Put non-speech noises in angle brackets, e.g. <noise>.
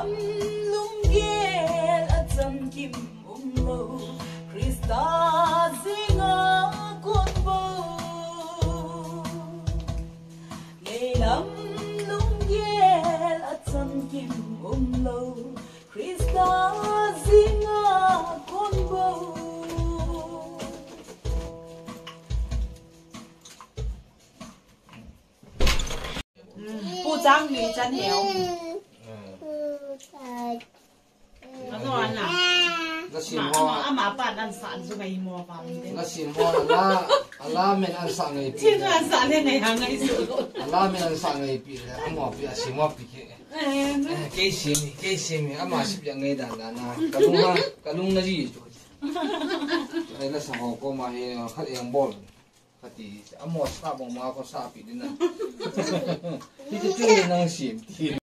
Nam lung gel at zam kim ung lo Krista zinga kun bo Ngay nam lung gel at zam kim ung lo Krista zinga kun bo Bu zang ni zan niao na sim Mà ho mà mà bạn ăn sẵn rồi ngày mua vào na sim ho ala ala men an sa ngai pi. Chứ ăn sẵn lên ngày hàng ngày sự ala men an sa ngai pi. Amo pi sim ho pi ke. Ke sim ke sim ama sip yang ngai dan na. Kalung ha kalung na ji chu ai la sa ho ko ma he khat yang bol. Khati amo sa bong ma ko sa pi din na. <laughs> Ti ti nang sim ti